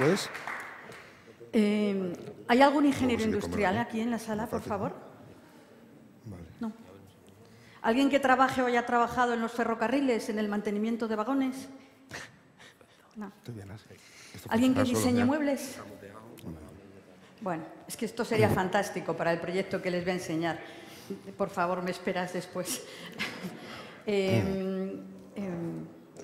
¿Puedes? Eh, ¿Hay algún ingeniero industrial aquí en la sala, por favor? No. ¿Alguien que trabaje o haya trabajado en los ferrocarriles, en el mantenimiento de vagones? No. ¿Alguien que diseñe muebles? Bueno, es que esto sería fantástico para el proyecto que les voy a enseñar. Por favor, me esperas después. Eh, eh,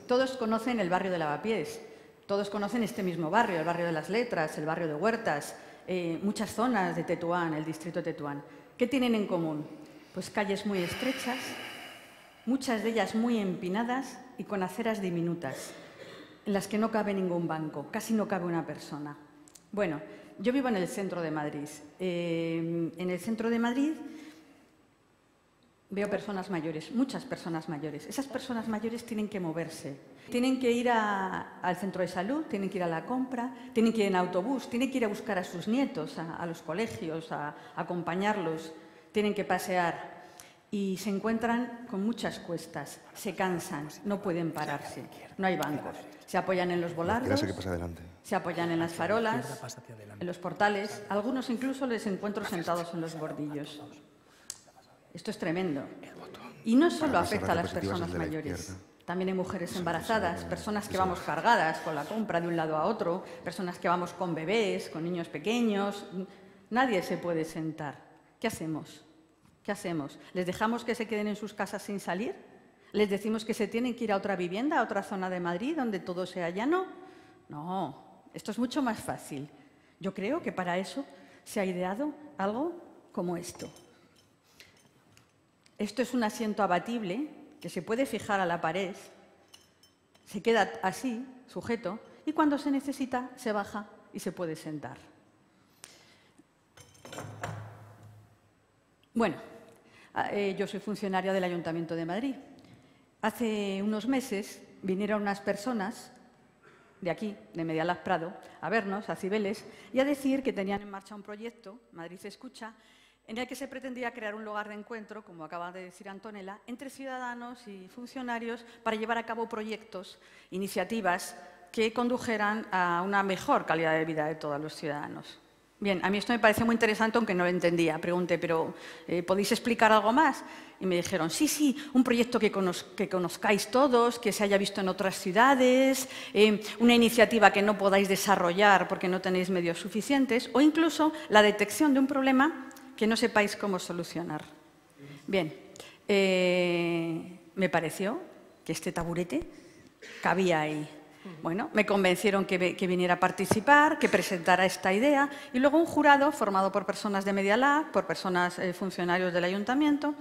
todos conocen el barrio de Lavapiés, todos conocen este mismo barrio, el barrio de las Letras, el barrio de Huertas, eh, muchas zonas de Tetuán, el distrito de Tetuán. ¿Qué tienen en común? Pues calles muy estrechas, muchas de ellas muy empinadas y con aceras diminutas, en las que no cabe ningún banco, casi no cabe una persona. Bueno, yo vivo en el centro de Madrid. Eh, en el centro de Madrid veo personas mayores, muchas personas mayores. Esas personas mayores tienen que moverse, tienen que ir a- al centro de salud, tienen que ir a la compra, tienen que ir en autobús, tienen que ir a buscar a sus nietos, a, a los colegios, a, a acompañarlos, tienen que pasear. Y se encuentran con muchas cuestas, se cansan, no pueden pararse, no hay bancos, se apoyan en los volardos, se apoyan en las farolas, en los portales, algunos incluso les encuentro sentados en los bordillos. Esto es tremendo. Y no solo afecta a las personas mayores. También hay mujeres embarazadas, personas que vamos cargadas con la compra de un lado a otro, personas que vamos con bebés, con niños pequeños. Nadie se puede sentar. ¿Qué hacemos? ¿Qué hacemos? ¿Les dejamos que se queden en sus casas sin salir? ¿Les decimos que se tienen que ir a otra vivienda, a otra zona de Madrid donde todo sea llano? No, esto es mucho más fácil. Yo creo que para eso se ha ideado algo como esto. Esto es un asiento abatible que se puede fijar a la pared, se queda así, sujeto, y cuando se necesita se baja y se puede sentar. Bueno, a- eh, yo soy funcionaria del Ayuntamiento de Madrid. Hace unos meses vinieron unas personas de aquí, de Medialab Prado, a vernos, a Cibeles, y a decir que tenían en marcha un proyecto, Madrid Escucha, en el que se pretendía crear un lugar de encuentro, como acaba de decir Antonella, entre ciudadanos y funcionarios para llevar a cabo proyectos, iniciativas que condujeran a una mejor calidad de vida de todos los ciudadanos. Bien, a mí esto me pareció muy interesante, aunque no lo entendía. Pregunté, pero eh, ¿podéis explicar algo más? Y me dijeron, sí, sí, un proyecto que, conoz- que conozcáis todos, que se haya visto en otras ciudades, eh, una iniciativa que no podáis desarrollar porque no tenéis medios suficientes, o incluso la detección de un problema que no sepáis cómo solucionar. Bien, eh, me pareció que este taburete cabía ahí. Bueno, me convencieron que, viniera a participar, que presentara esta idea y luego un jurado formado por personas de Media Lab, por personas eh, funcionarios del ayuntamiento,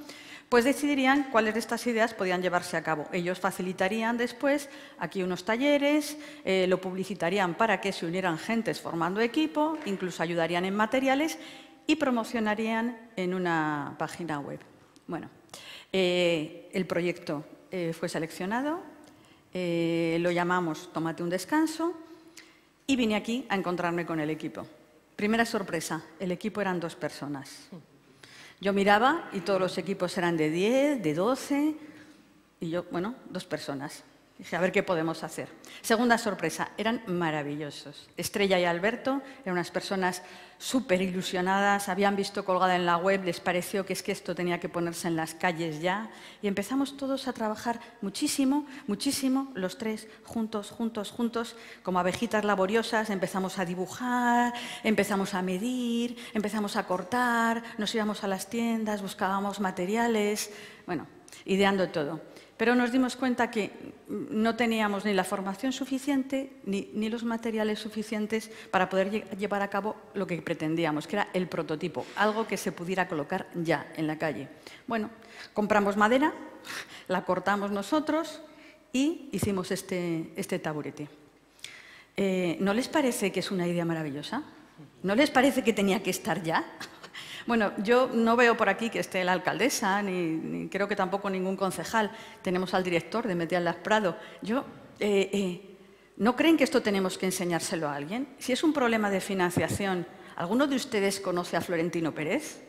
pues decidirían cuáles de estas ideas podían llevarse a cabo. Ellos facilitarían después aquí unos talleres, eh, lo publicitarían para que se unieran gentes formando equipo, incluso ayudarían en materiales y promocionarían en una página web. Bueno, eh, el proyecto eh, fue seleccionado, eh, lo llamamos Tómate un descanso y vine aquí a encontrarme con el equipo. Primera sorpresa, el equipo eran dos personas. Yo miraba y todos los equipos eran de 10, de 12 y yo, bueno, dos personas. Dije, a ver qué podemos hacer. Segunda sorpresa, eran maravillosos. Estrella y Alberto eran unas personas súper ilusionadas, habían visto colgada en la web, les pareció que es que esto tenía que ponerse en las calles ya. Y empezamos todos a trabajar muchísimo, muchísimo, los tres, juntos, juntos, juntos, como abejitas laboriosas, empezamos a dibujar, empezamos a medir, empezamos a cortar, nos íbamos a las tiendas, buscábamos materiales, bueno, ideando todo. Pero nos dimos cuenta que no teníamos ni la formación suficiente ni, ni los materiales suficientes para poder lle- llevar a cabo lo que pretendíamos, que era el prototipo, algo que se pudiera colocar ya en la calle. Bueno, compramos madera, la cortamos nosotros y hicimos este, este taburete. Eh, ¿No les parece que es una idea maravillosa? ¿No les parece que tenía que estar ya? Bueno, yo no veo por aquí que esté la alcaldesa, ni, creo que tampoco ningún concejal. Tenemos al director de Medial Las Prado. Yo, eh, eh, ¿No creen que esto tenemos que enseñárselo a alguien? Si es un problema de financiación, ¿alguno de ustedes conoce a Florentino Pérez?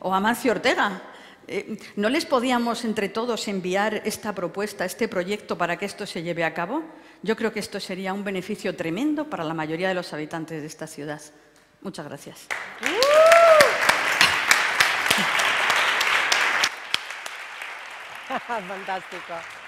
¿O a Mancio Ortega? Eh, ¿No les podíamos entre todos enviar esta propuesta, este proyecto para que esto se lleve a cabo? Yo creo que esto sería un beneficio tremendo para la mayoría de los habitantes de esta ciudad. Muchas gracias. Fantástico.